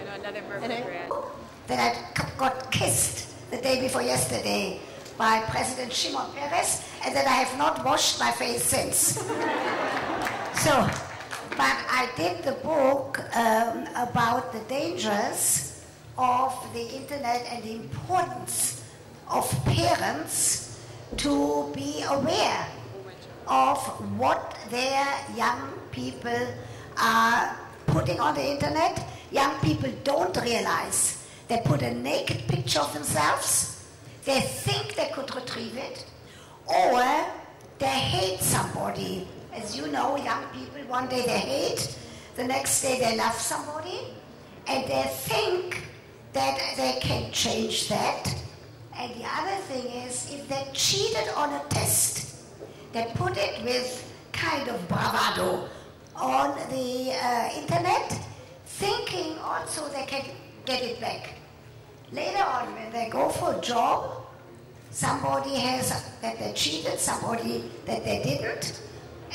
And another And birthday I- that I got kissed the day before yesterday by President Shimon Peres, and that I have not washed my face since. so, but I did the book um, about the dangers of the internet and the importance of parents to be aware of what their young people are putting on the internet. Young people don't realize they put a naked picture of themselves, they think they could retrieve it, or they hate somebody. As you know, young people, one day they hate, the next day they love somebody, and they think that they can change that. And the other thing is, if they cheated on a test, they put it with kind of bravado on the uh, internet, thinking also they can get it back. Later on, when they go for a job, somebody has that they cheated, somebody that they didn't,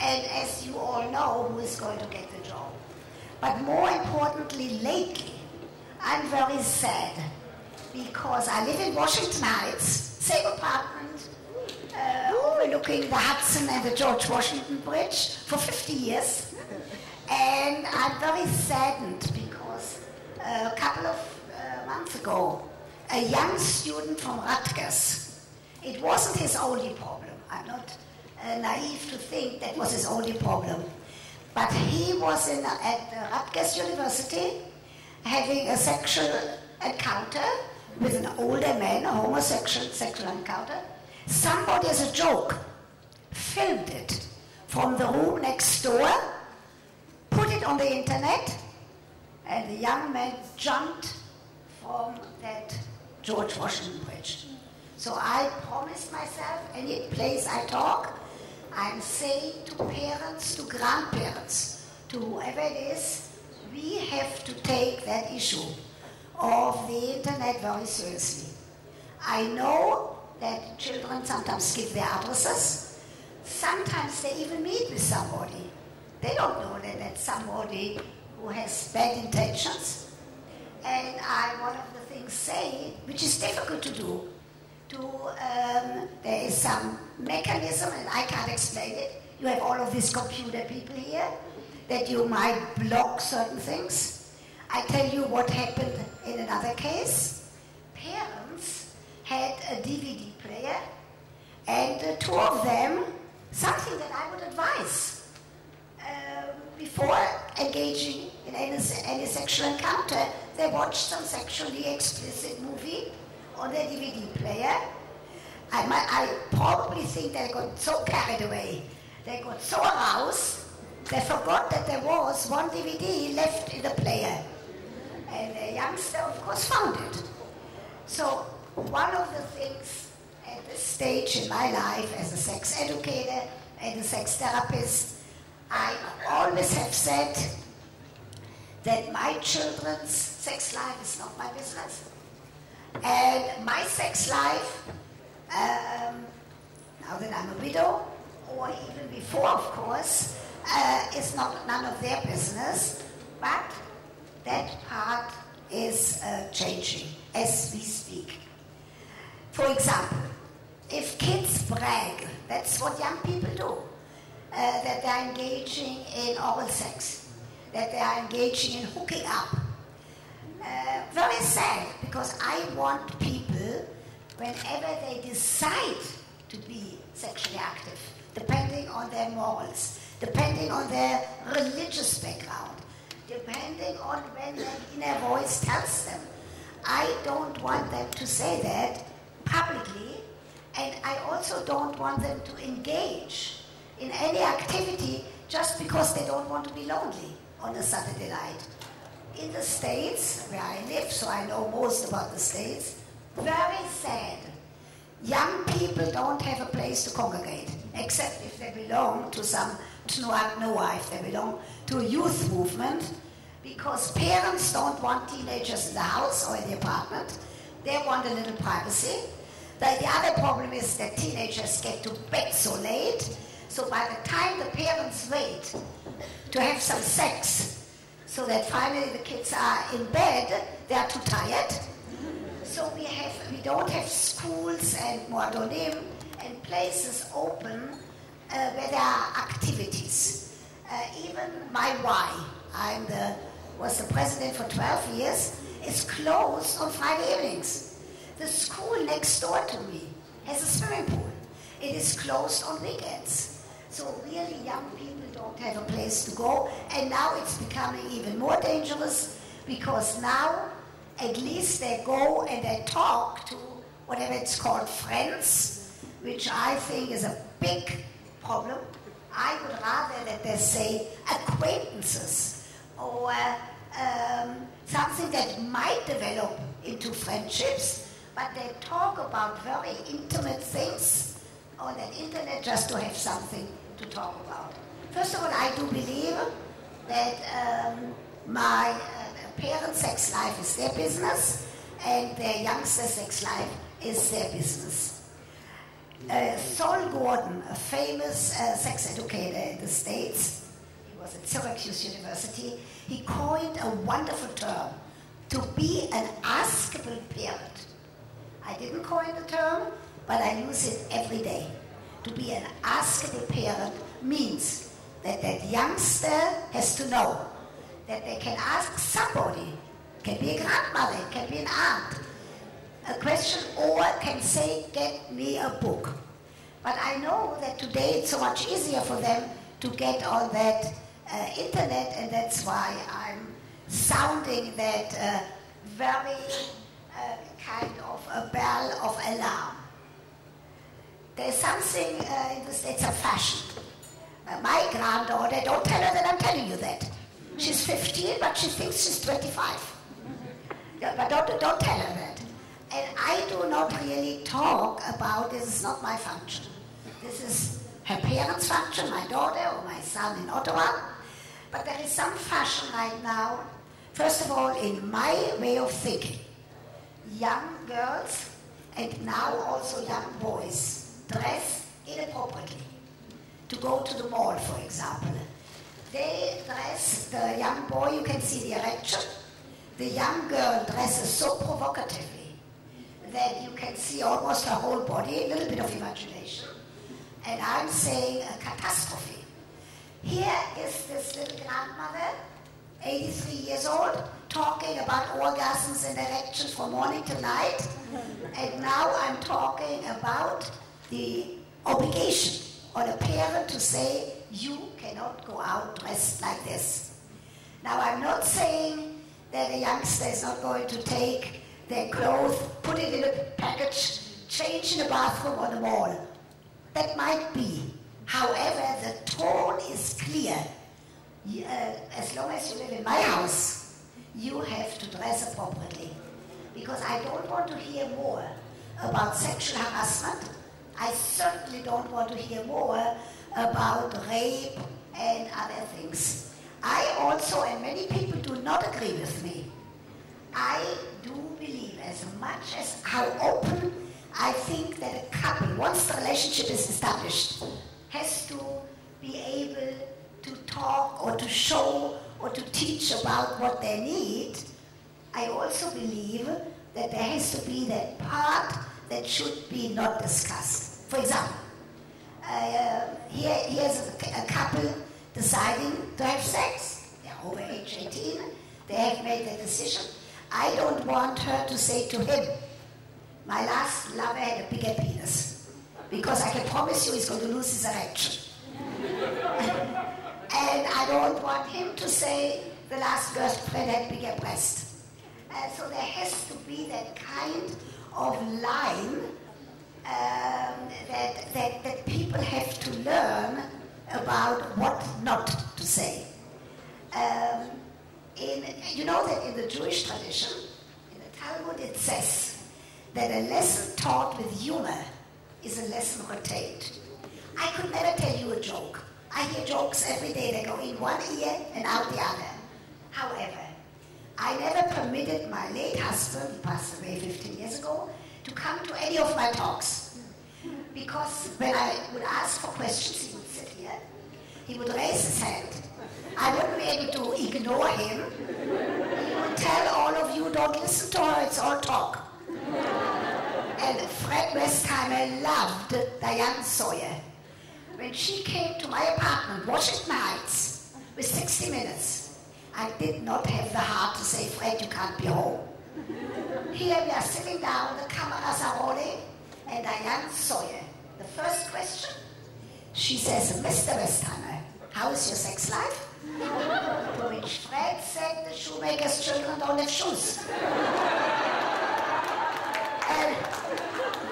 and as you all know, who is going to get the job. But more importantly, lately, I'm very sad because I live in Washington Heights, same apartment, uh, overlooking the Hudson and the George Washington Bridge for 50 years. And I'm very saddened because a couple of uh, months ago, a young student from Rutgers, it wasn't his only problem. I'm not uh, naive to think that was his only problem. But he was in, at uh, Rutgers University having a sexual encounter with an older man, a homosexual sexual encounter. Somebody, as a joke, filmed it from the room next door, it on the internet, and the young man jumped from that George Washington Bridge. So I promised myself, any place I talk, I'm saying to parents, to grandparents, to whoever it is, we have to take that issue of the internet very seriously. I know that children sometimes give their addresses. Sometimes they even meet with somebody. They don't know that that's somebody who has bad intentions. And I, one of the things say, which is difficult to do, to um, there is some mechanism, and I can't explain it. You have all of these computer people here that you might block certain things. I tell you what happened in another case. Parents had a DVD player, and the two of them, something that I would advise um, before engaging in any, any sexual watched some sexually explicit movie on the DVD player. I, might, I probably think they got so carried away, they got so aroused, they forgot that there was one DVD left in the player. And the youngster, of course, found it. So, one of the things at this stage in my life as a sex educator and a sex therapist, I always have said that my children's sex life is not my business. And my sex life, um, now that I'm a widow, or even before, of course, uh, is not none of their business. But that part is uh, changing as we speak. For example, if kids brag, that's what young people do, uh, that they're engaging in oral sex, that they are engaging in hooking up. Uh, very sad because I want people, whenever they decide to be sexually active, depending on their morals, depending on their religious background, depending on when their inner voice tells them. I don't want them to say that publicly, and I also don't want them to engage in any activity just because they don't want to be lonely on a Saturday night. In the States, where I live, so I know most about the States, very sad. Young people don't have a place to congregate, except if they belong to some Tnuat Noar, if they belong to a youth movement, because parents don't want teenagers in the house or in the apartment. They want a little privacy. The, the other problem is that teenagers get to bed so late, so by the time the parents wait to have some sex, so that finally the kids are in bed, they are too tired. So we have we don't have schools and moadonim and places open uh, where there are activities. Uh, even my Y, I'm the was the president for 12 years, is closed on Friday evenings. The school next door to me has a swimming pool. It is closed on weekends. So really young people don't have a place to go. And now it's becoming even more dangerous because now at least they go and they talk to whatever it's called friends, which I think is a big problem. I would rather that they say acquaintances or um, something that might develop into friendships, but they talk about very intimate things on the internet just to have something to talk about. First of all, I do believe that um, my uh, parents' sex life is their business and their youngster sex life is their business. Uh, Sol Gordon, a famous uh, sex educator in the States, he was at Syracuse University, he coined a wonderful term to be an askable parent. I didn't coin the term, but I use it every day. To be an askable parent means that that youngster has to know that they can ask somebody, can be a grandmother, can be an aunt, a question, or can say, get me a book. But I know that today it's so much easier for them to get on that uh, internet, and that's why I'm sounding that uh, very uh, kind of a bell of alarm. There's something uh, in the States of fashion. Uh, my granddaughter, don't tell her that I'm telling you that. She's 15, but she thinks she's 25. Yeah, but don't, don't tell her that. And I do not really talk about this is not my function. This is her parents' function, my daughter or my son in Ottawa. But there is some fashion right now, first of all, in my way of thinking. Young girls and now also young boys dress inappropriately. To go to the mall, for example. They dress, the young boy, you can see the erection. The young girl dresses so provocatively that you can see almost her whole body, a little bit of imagination. And I'm saying a catastrophe. Here is this little grandmother, 83 years old, talking about orgasms and erections from morning to night. And now I'm talking about the obligation on a parent to say, you cannot go out dressed like this. Now I'm not saying that a youngster is not going to take their clothes, put it in a package, change in a bathroom or the wall. That might be. However, the tone is clear. Uh, as long as you live in my house, you have to dress appropriately. Because I don't want to hear more about sexual harassment. I certainly don't want to hear more about rape and other things. I also, and many people do not agree with me, I do believe as much as how open I think that a couple, once the relationship is established, has to be able to talk or to show or to teach about what they need, I also believe that there has to be that part that should be not discussed. For example, uh, here, here's a, a, couple deciding to have sex. They're over age 18. They have made their decision. I don't want her to say to him, my last lover had a bigger penis because I can promise you he's going to lose his erection. and I don't want him to say the last girlfriend had bigger breasts. And so there has to be that kind of line um, that, that, that people have to learn about what not to say. Um, in, you know that in the Jewish tradition, in the Talmud, it says that a lesson taught with humor is a lesson retained. I could never tell you a joke. I hear jokes every day. They go in one ear and out the other. However, I never permitted my late husband, who passed away 15 years ago, to come to any of my talks. Because when I would ask for questions, he would sit here he would raise his hand. I wouldn't be able to ignore him. He would tell all of you, don't listen to her, it's all talk. And Fred Westheimer loved Diane Sawyer. When she came to my apartment, Washington Heights, with 60 Minutes, I did not have the heart to say, Fred, you can't be home. Here we are sitting down, the cameras are rolling, and Diane Sawyer. The first question, she says, Mr. Westheimer, how is your sex life? to which Fred said, the shoemaker's children don't have shoes. and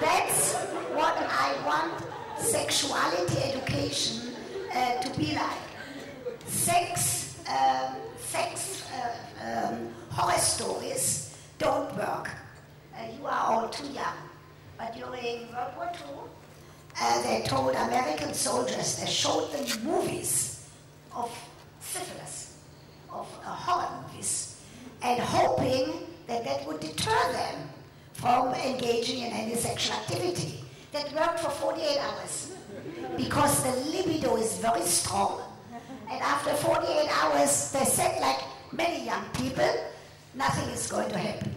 that's what I want sexuality education uh, to be like. Sex, um, sex uh, um, horror stories don't work. Uh, you are all too young. But during World War II, uh, they told American soldiers, they showed them movies of syphilis, of uh, horror movies, and hoping that that would deter them from engaging in any sexual activity. That worked for 48 hours because the libido is very strong. And after 48 hours, they said, like many young people, nothing is going to happen.